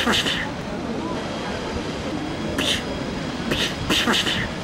ピシュピシュピシュピシュピシュ